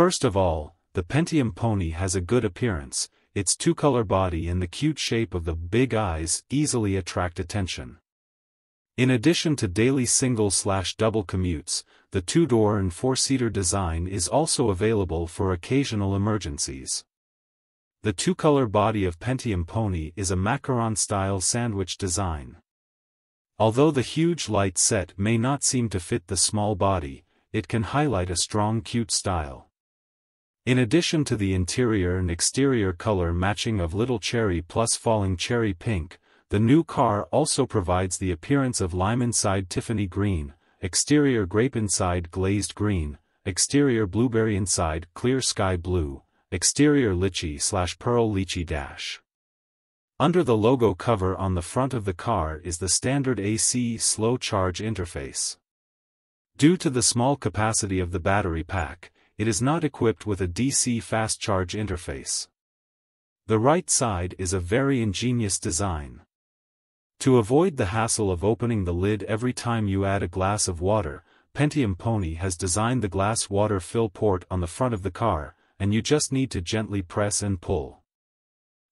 First of all, the Pentium Pony has a good appearance, its two-color body and the cute shape of the big eyes easily attract attention. In addition to daily single-slash-double commutes, the two-door and four-seater design is also available for occasional emergencies. The two-color body of Pentium Pony is a macaron-style sandwich design. Although the huge light set may not seem to fit the small body, it can highlight a strong cute style. In addition to the interior and exterior color matching of Little Cherry plus Falling Cherry Pink, the new car also provides the appearance of lime inside Tiffany green, exterior grape inside glazed green, exterior blueberry inside clear sky blue, exterior lychee slash pearl lychee dash. Under the logo cover on the front of the car is the standard AC slow charge interface. Due to the small capacity of the battery pack, it is not equipped with a DC fast charge interface. The right side is a very ingenious design. To avoid the hassle of opening the lid every time you add a glass of water, Pentium Pony has designed the glass water fill port on the front of the car, and you just need to gently press and pull.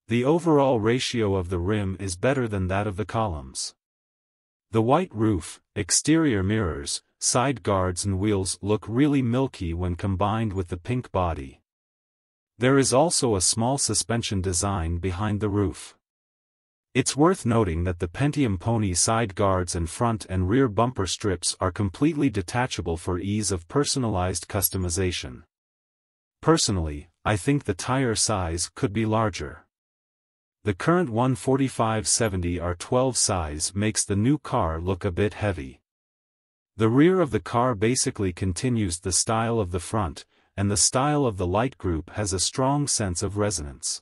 The overall ratio of the rim is better than that of the columns. The white roof, exterior mirrors, side guards and wheels look really milky when combined with the pink body. There is also a small suspension design behind the roof. It's worth noting that the Pentium Pony side guards and front and rear bumper strips are completely detachable for ease of personalized customization. Personally, I think the tire size could be larger. The current 145/70 R12 size makes the new car look a bit heavy. The rear of the car basically continues the style of the front, and the style of the light group has a strong sense of resonance.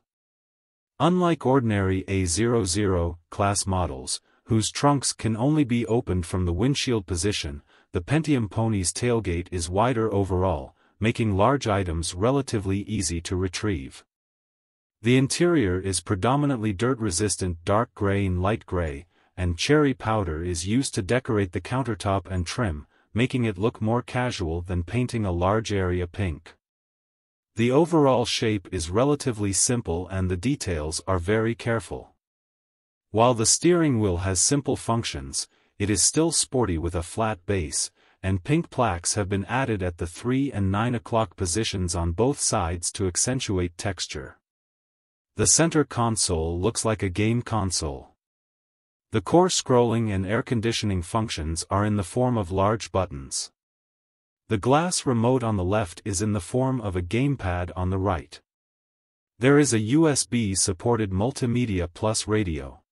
Unlike ordinary A00 class models, whose trunks can only be opened from the windshield position, the Pentium Pony's tailgate is wider overall, making large items relatively easy to retrieve. The interior is predominantly dirt-resistant dark gray and light gray, and cherry powder is used to decorate the countertop and trim, making it look more casual than painting a large area pink. The overall shape is relatively simple and the details are very careful. While the steering wheel has simple functions, it is still sporty with a flat base, and pink plaques have been added at the 3 and 9 o'clock positions on both sides to accentuate texture. The center console looks like a game console. The core scrolling and air conditioning functions are in the form of large buttons. The glass remote on the left is in the form of a gamepad on the right. There is a USB-supported multimedia plus radio.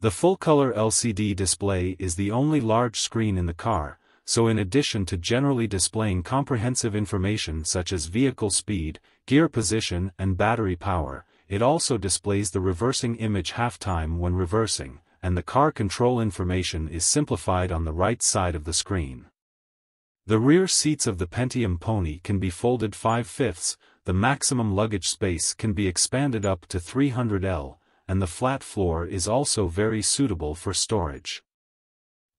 The full-color LCD display is the only large screen in the car, so in addition to generally displaying comprehensive information such as vehicle speed, gear position and battery power, it also displays the reversing image half-time when reversing, and the car control information is simplified on the right side of the screen. The rear seats of the Pentium Pony can be folded 5 fifths, the maximum luggage space can be expanded up to 300L, and the flat floor is also very suitable for storage.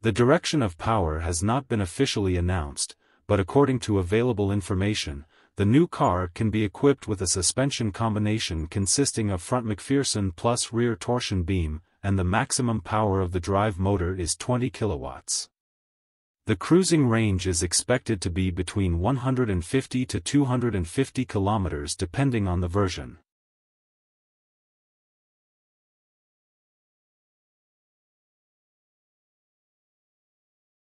The direction of power has not been officially announced, but according to available information, the new car can be equipped with a suspension combination consisting of front McPherson plus rear torsion beam, and the maximum power of the drive motor is 20 kilowatts. The cruising range is expected to be between 150 to 250 kilometers depending on the version.